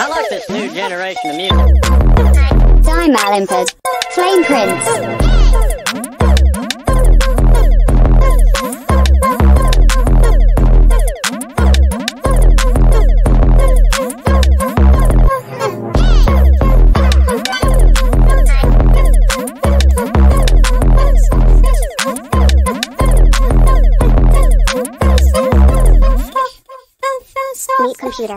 I like this new generation of music. Dime Olympus. Flame Prince. Meet computer.